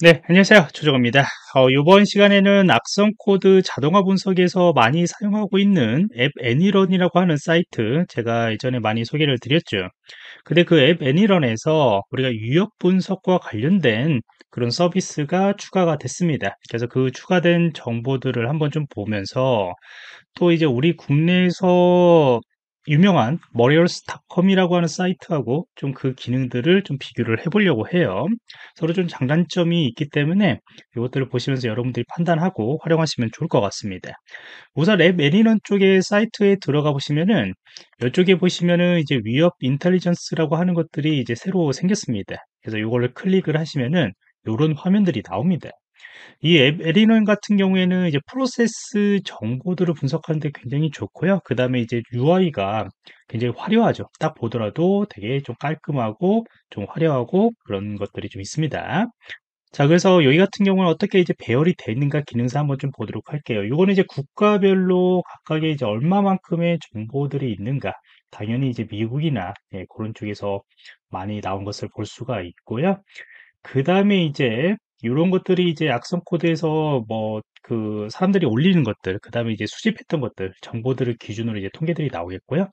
네, 안녕하세요. 조정원입니다. 어, 이번 시간에는 악성 코드 자동화 분석에서 많이 사용하고 있는 App Any.Run이라고 하는 사이트 제가 예전에 많이 소개를 드렸죠. 근데 그 App Any.Run에서 우리가 유형 분석과 관련된 그런 서비스가 추가가 됐습니다. 그래서 그 추가된 정보들을 한번 좀 보면서 또 이제 우리 국내에서 유명한 malwares.com이라고 하는 사이트하고 좀 그 기능들을 좀 비교를 해보려고 해요. 서로 좀 장단점이 있기 때문에 이것들을 보시면서 여러분들이 판단하고 활용하시면 좋을 것 같습니다. 우선 앱 애니런 쪽에 사이트에 들어가 보시면은 이쪽에 보시면은 이제 위협 인텔리전스라고 하는 것들이 이제 새로 생겼습니다. 그래서 이거를 클릭을 하시면은 이런 화면들이 나옵니다. 이앱 에리넌 같은 경우에는 이제 프로세스 정보들을 분석하는 데 굉장히 좋고요. 그 다음에 이제 UI가 굉장히 화려하죠. 딱 보더라도 되게 좀 깔끔하고 좀 화려하고 그런 것들이 좀 있습니다. 자, 그래서 여기 같은 경우는 어떻게 이제 배열이 되어 있는가 기능사 한번 좀 보도록 할게요. 이거는 이제 국가별로 각각의 이제 얼마만큼의 정보들이 있는가. 당연히 이제 미국이나 예, 그런 쪽에서 많이 나온 것을 볼 수가 있고요. 그 다음에 이제 이런 것들이 이제 악성 코드에서 뭐 그 사람들이 올리는 것들, 그 다음에 이제 수집했던 것들, 정보들을 기준으로 이제 통계들이 나오겠고요.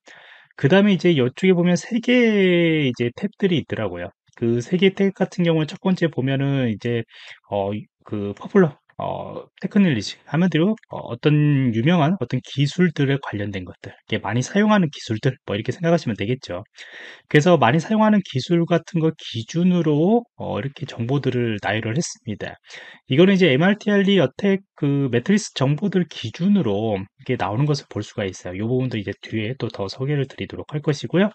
그 다음에 이제 이쪽에 보면 세 개의 이제 탭들이 있더라고요. 그 세 개 탭 같은 경우는 첫 번째 보면은 이제 어 그 popular 어 technology 하면대로 어 어떤 유명한 어떤 기술들에 관련된 것들, 이게 많이 사용하는 기술들 뭐 이렇게 생각하시면 되겠죠. 그래서 많이 사용하는 기술 같은 거 기준으로 어 이렇게 정보들을 나열을 했습니다. 이거는 이제 MITRE ATT&CK 그 매트릭스 정보들 기준으로 이게 나오는 것을 볼 수가 있어요. 이 부분도 이제 뒤에 또 더 소개를 드리도록 할 것이고요.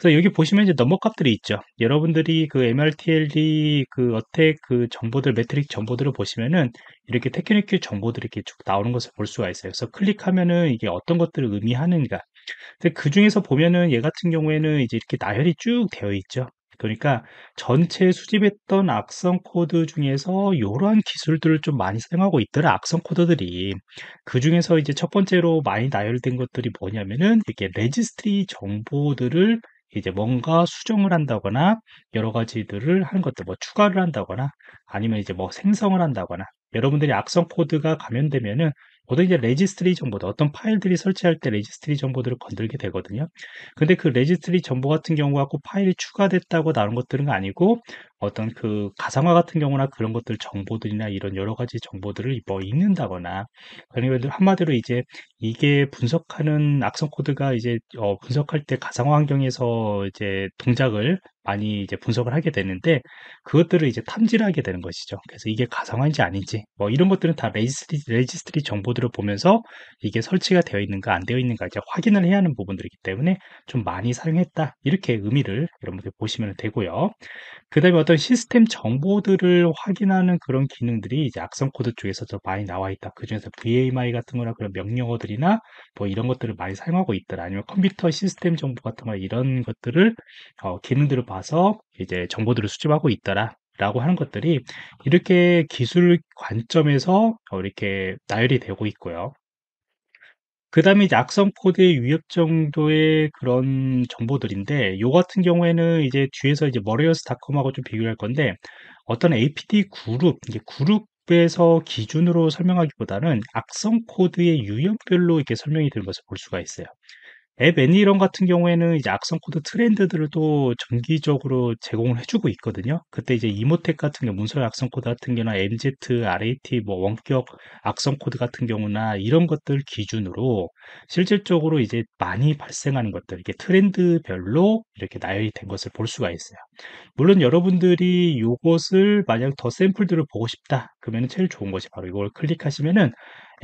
그래서 여기 보시면 이제 넘버 값들이 있죠. 여러분들이 그 MITRE 그 ATT&CK 그 정보들 매트릭 정보들을 보시면은 이렇게 technical 정보들이 이렇게 쭉 나오는 것을 볼 수가 있어요. 그래서 클릭하면은 이게 어떤 것들을 의미하는가 근데 그 중에서 보면은 얘 같은 경우에는 이제 이렇게 나열이 쭉 되어 있죠. 그러니까 전체 수집했던 악성 코드 중에서 요런 기술들을 좀 많이 사용하고 있더라, 악성 코드들이. 그 중에서 이제 첫 번째로 많이 나열된 것들이 뭐냐면은 이렇게 레지스트리 정보들을 이제 뭔가 수정을 한다거나 여러 가지들을 하는 것들 뭐 추가를 한다거나 아니면 이제 뭐 생성을 한다거나 여러분들이 악성 코드가 감염되면은 보통 이제 레지스트리 정보들, 어떤 파일들이 설치할 때 레지스트리 정보들을 건들게 되거든요. 근데 그 레지스트리 정보 같은 경우 갖고 파일이 추가됐다고 나온 것들은 아니고 어떤 그 가상화 같은 경우나 그런 것들 정보들이나 이런 여러 가지 정보들을 뭐 읽는다거나 그러니까 한마디로 이제 이게 분석하는 악성 코드가 이제 어 분석할 때 가상화 환경에서 이제 동작을 많이 이제 분석을 하게 되는데 그것들을 이제 탐지를 하게 되는 것이죠. 그래서 이게 가상화인지 아닌지 뭐 이런 것들은 다 레지스트리, 레지스트리 정보들을 보면서 이게 설치가 되어 있는가 안 되어 있는가 이제 확인을 해야 하는 부분들이기 때문에 좀 많이 사용했다 이렇게 의미를 여러분들 보시면 되고요. 그 다음에 어떤 시스템 정보들을 확인하는 그런 기능들이 이제 악성 코드 쪽에서도 많이 나와 있다. 그 중에서 WMI 같은 거나 그런 명령어들이나 뭐 이런 것들을 많이 사용하고 있더라. 아니면 컴퓨터 시스템 정보 같은 거 이런 것들을 어, 기능들을 봐서 이제 정보들을 수집하고 있더라. 라고 하는 것들이 이렇게 기술 관점에서 어, 이렇게 나열이 되고 있고요. 그 다음에 이제 악성 코드의 위협 정도의 그런 정보들인데 요 같은 경우에는 이제 뒤에서 이제 malwares.com하고 좀 비교할 건데 어떤 APT 그룹 이게 그룹에서 기준으로 설명하기보다는 악성 코드의 유형별로 이렇게 설명이 되는 것을 볼 수가 있어요. 앱 ANY.RUN 같은 경우에는 이제 악성 코드 트렌드들을 또 정기적으로 제공을 해주고 있거든요. 그때 이제 Emotet 같은 경우, 문서 악성 코드 같은 경우나 MZ, RAT, 뭐 원격 악성 코드 같은 경우나 이런 것들 기준으로 실질적으로 이제 많이 발생하는 것들, 이게 트렌드별로 이렇게 나열이 된 것을 볼 수가 있어요. 물론 여러분들이 이것을 만약 더 샘플들을 보고 싶다. 그러면 제일 좋은 것이 바로 이걸 클릭하시면은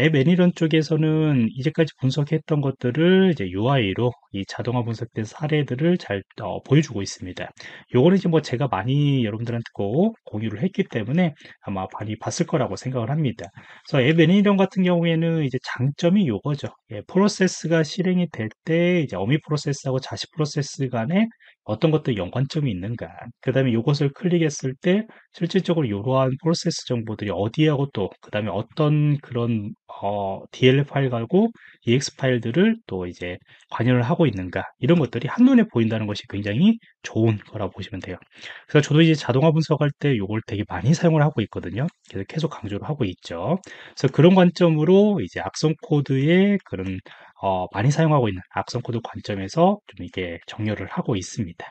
앱 애니런 쪽에서는 이제까지 분석했던 것들을 이제 UI로 이 자동화 분석된 사례들을 잘 어, 보여주고 있습니다. 요거는 이제 뭐 제가 많이 여러분들한테 꼭 공유를 했기 때문에 아마 많이 봤을 거라고 생각을 합니다. 그래서 앱 애니런 같은 경우에는 이제 장점이 요거죠. 예, 프로세스가 실행이 될 때 이제 어미 프로세스하고 자식 프로세스 간에 어떤 것들 연관점이 있는가. 그 다음에 이것을 클릭했을 때 실질적으로 이러한 프로세스 정보들이 어디하고 또 그 다음에 어떤 그런 어, DLL 파일하고 EXE 파일들을 또 이제 관여를 하고 있는가. 이런 것들이 한눈에 보인다는 것이 굉장히 좋은 거라고 보시면 돼요. 그래서 저도 이제 자동화 분석할 때 이걸 되게 많이 사용을 하고 있거든요. 계속 강조를 하고 있죠. 그래서 그런 관점으로 이제 악성 코드의 그런 어, 많이 사용하고 있는 악성 코드 관점에서 좀 이게 정렬을 하고 있습니다.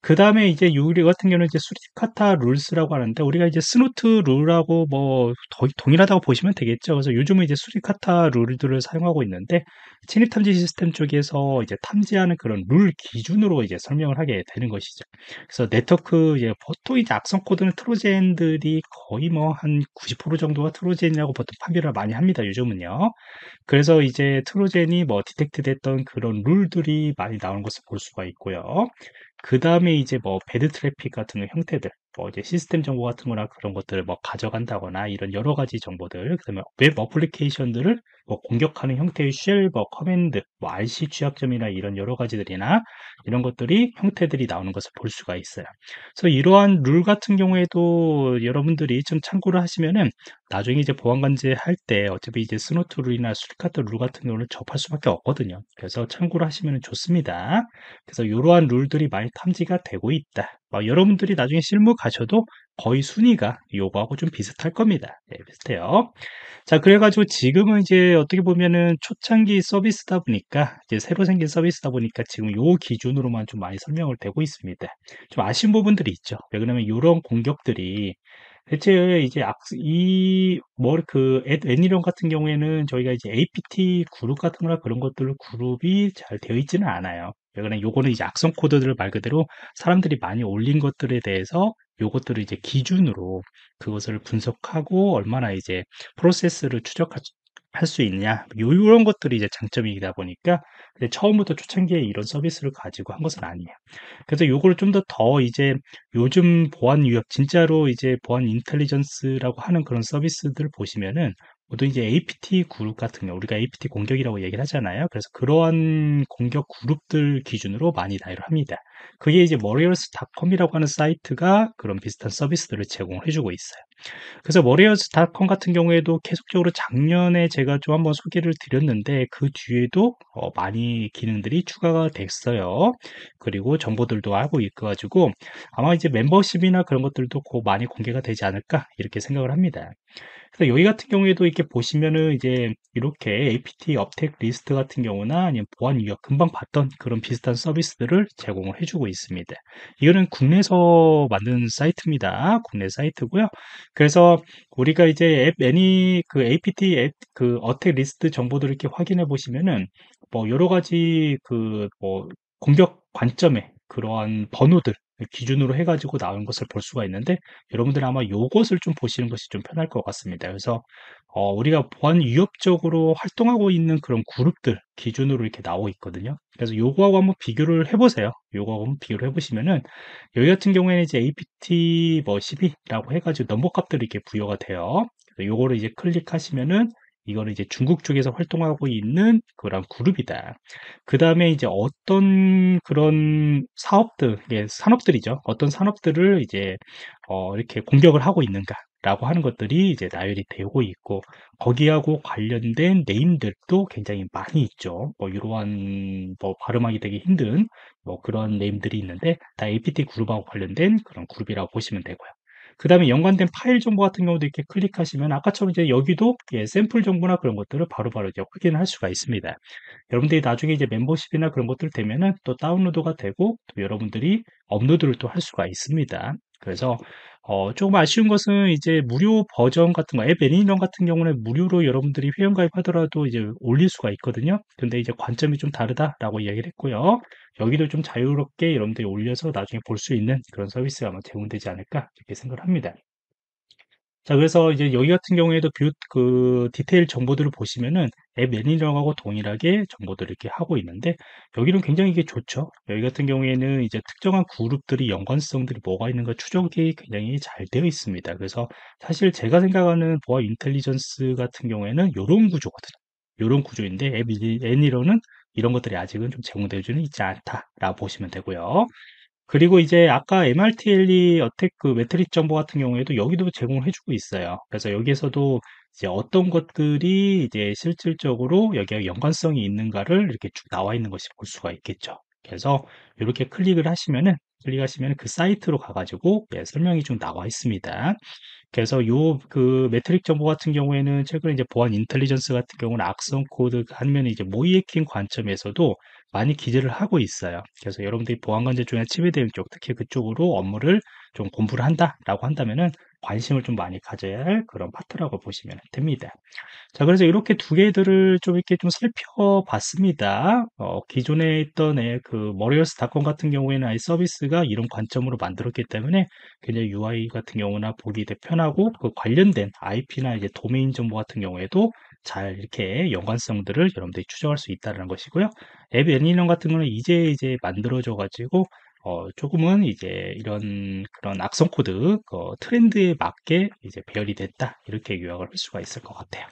그 다음에 이제 여기 같은 경우는 이제 Suricata rules라고 하는데 우리가 이제 Snort 룰하고 뭐 동일하다고 보시면 되겠죠. 그래서 요즘은 이제 Suricata 룰들을 사용하고 있는데 침입 탐지 시스템 쪽에서 이제 탐지하는 그런 룰 기준으로 이제 설명을 하게 되는 것이죠. 그래서 네트워크 이제 보통 이제 악성 코드는 Trojan들이 거의 뭐 한 90% 정도가 Trojan이라고 보통 판별을 많이 합니다. 요즘은요. 그래서 이제 Trojan이 뭐 detect 됐던 그런 룰들이 많이 나오는 것을 볼 수가 있고요. 그 다음에 이제 뭐 bad traffic 같은 형태들, 뭐 이제 시스템 정보 같은 거나 그런 것들을 뭐 가져간다거나 이런 여러 가지 정보들, 그 다음에 웹 어플리케이션들을 뭐 공격하는 형태의 shell, 뭐 command, 뭐 RCE 취약점이나 이런 여러 가지들이나 이런 것들이 형태들이 나오는 것을 볼 수가 있어요. 그래서 이러한 룰 같은 경우에도 여러분들이 좀 참고를 하시면은 나중에 이제 보안관제 할 때 어차피 이제 Snort 룰이나 Suricata 룰 같은 경우는 접할 수밖에 없거든요. 그래서 참고를 하시면 좋습니다. 그래서 이러한 룰들이 많이 탐지가 되고 있다. 어, 여러분들이 나중에 실무 가셔도 거의 순위가 요거하고 좀 비슷할 겁니다. 네, 비슷해요. 자, 그래가지고 지금은 이제 어떻게 보면은 초창기 서비스다 보니까 이제 새로 생긴 서비스다 보니까 지금 요 기준으로만 좀 많이 설명을 되고 있습니다. 좀 아쉬운 부분들이 있죠. 왜 그러면 이런 공격들이 대체 이제 악, 이, 뭐, 그, 애니런 같은 경우에는 저희가 이제 APT 그룹 같은 거나 그런 것들 그룹이 잘 되어 있지는 않아요. 그러니까 요거는 이제 악성 코드들 말 그대로 사람들이 많이 올린 것들에 대해서 요것들을 이제 기준으로 그것을 분석하고 얼마나 이제 프로세스를 추적할 수 있냐. 요런 것들이 이제 장점이다 보니까 처음부터 초창기에 이런 서비스를 가지고 한 것은 아니에요. 그래서 요거를 좀 더더 이제 요즘 보안 위협 진짜로 이제 보안 인텔리전스라고 하는 그런 서비스들 보시면은 보통 이제 APT 그룹 같은 경우 우리가 APT 공격이라고 얘기를 하잖아요. 그래서 그러한 공격 그룹들 기준으로 많이 나열을 합니다. 그게 이제 malwares.com이라고 하는 사이트가 그런 비슷한 서비스들을 제공을 해주고 있어요. 그래서 malwares.com 같은 경우에도 계속적으로 작년에 제가 좀 한번 소개를 드렸는데 그 뒤에도 어 많이 기능들이 추가가 됐어요. 그리고 정보들도 알고 있어가지고 아마 이제 멤버십이나 그런 것들도 곧 많이 공개가 되지 않을까 이렇게 생각을 합니다. 그래서 여기 같은 경우에도 이렇게 보시면은 이제 이렇게 APT attack 리스트 같은 경우나 아니면 보안 위협 금방 봤던 그런 비슷한 서비스들을 제공을 해주고 있습니다. 이거는 국내에서 만든 사이트입니다. 국내 사이트고요. 그래서 우리가 이제 앱 애니 그 APT 앱 그 attack 리스트 정보들을 이렇게 확인해 보시면은 뭐 여러 가지 그 뭐 공격 관점에 그러한 번호들 기준으로 해가지고 나온 것을 볼 수가 있는데 여러분들 아마 요것을 좀 보시는 것이 좀 편할 것 같습니다. 그래서 어, 우리가 보안 위협적으로 활동하고 있는 그런 그룹들 기준으로 이렇게 나오고 있거든요. 그래서 요거하고 한번 비교를 해보세요. 요거하고 한번 비교를 해보시면은 여기 같은 경우에는 이제 APT 뭐 12라고 해가지고 넘버 값들이 이렇게 부여가 돼요. 요거를 이제 클릭하시면은 이거는 이제 중국 쪽에서 활동하고 있는 그런 그룹이다. 그 다음에 이제 어떤 그런 사업들, 예, 산업들이죠. 어떤 산업들을 이제 어, 이렇게 공격을 하고 있는가. 라고 하는 것들이 이제 나열이 되고 있고 거기하고 관련된 네임들도 굉장히 많이 있죠. 뭐 이러한 뭐 발음하기 되게 힘든 뭐 그런 네임들이 있는데 다 APT 그룹하고 관련된 그런 그룹이라고 보시면 되고요. 그 다음에 연관된 파일 정보 같은 경우도 이렇게 클릭하시면 아까처럼 이제 여기도 예, 샘플 정보나 그런 것들을 바로바로 이제 확인할 수가 있습니다. 여러분들이 나중에 이제 멤버십이나 그런 것들 되면은 또 다운로드가 되고 또 여러분들이 업로드를 또 할 수가 있습니다. 그래서 어, 조금 아쉬운 것은 이제 무료 버전 같은 거, 앱 애니런 같은 경우는 무료로 여러분들이 회원 가입하더라도 이제 올릴 수가 있거든요. 근데 이제 관점이 좀 다르다라고 이야기를 했고요. 여기도 좀 자유롭게 여러분들이 올려서 나중에 볼 수 있는 그런 서비스가 아마 제공되지 않을까 이렇게 생각을 합니다. 자, 그래서 이제 여기 같은 경우에도 view, 그, 디테일 정보들을 보시면은 앱 매니저하고 동일하게 정보들을 이렇게 하고 있는데, 여기는 굉장히 이게 좋죠. 여기 같은 경우에는 이제 특정한 그룹들이 연관성들이 뭐가 있는가 추적이 굉장히 잘 되어 있습니다. 그래서 사실 제가 생각하는 보안 intelligence 같은 경우에는 이런 구조거든요. 이런 구조인데 앱 애니러는 이런 것들이 아직은 좀 제공되어 주는 있지 않다라고 보시면 되고요. 그리고 이제 아까 MRTLE 어택 그 매트릭 정보 같은 경우에도 여기도 제공을 해주고 있어요. 그래서 여기에서도 이제 어떤 것들이 이제 실질적으로 여기에 연관성이 있는가를 이렇게 쭉 나와 있는 것이 볼 수가 있겠죠. 그래서 이렇게 클릭을 하시면은 클릭하시면 그 사이트로 가가지고 예, 설명이 좀 나와 있습니다. 그래서 요 그 metric 정보 같은 경우에는 최근에 이제 보안 intelligence 같은 경우는 악성 코드 아니면 이제 모의 해킹 관점에서도 많이 기재를 하고 있어요. 그래서 여러분들이 보안 관제 쪽이나 침해대응 쪽 특히 그쪽으로 업무를 좀 공부를 한다라고 한다면은 관심을 좀 많이 가져야 할 그런 파트라고 보시면 됩니다. 자, 그래서 이렇게 두 개들을 좀 이렇게 좀 살펴봤습니다. 어, 기존에 있던 애, 그 malwares.com 같은 경우에는 AI 서비스가 이런 관점으로 만들었기 때문에 굉장히 UI 같은 경우나 보기 되게 편하고 그 관련된 IP나 이제 도메인 정보 같은 경우에도 잘 이렇게 연관성들을 여러분들이 추적할 수 있다는 것이고요. app any run 같은 경우는 이제 이제 만들어져 가지고 어, 조금은 이제 이런 그런 악성 코드 그 트렌드에 맞게 이제 배열이 됐다 이렇게 요약을 할 수가 있을 것 같아요.